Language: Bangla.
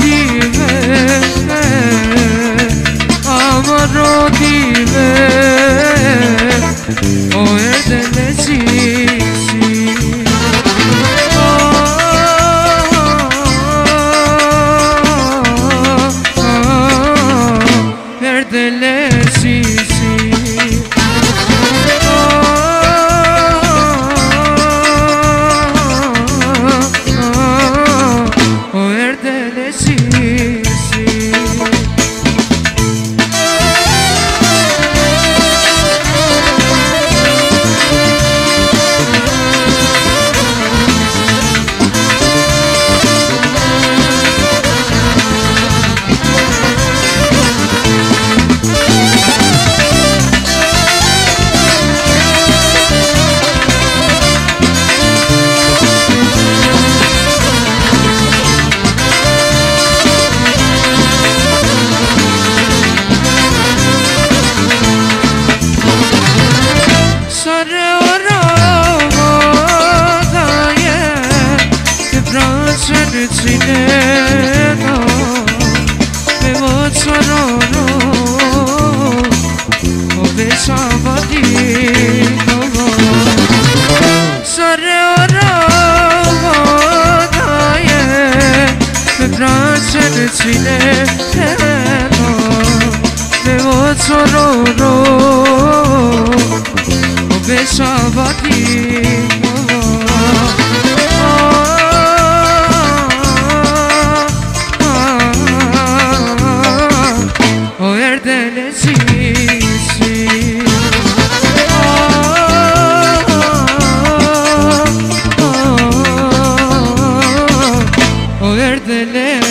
দিবে আমারও দিবে ওয়ে দেলেছি Delicious শ্রীকেত বেবৎসর সবতি সরে রাশের ছিলে বেবৎসর বেশাবাদী cogerte lejos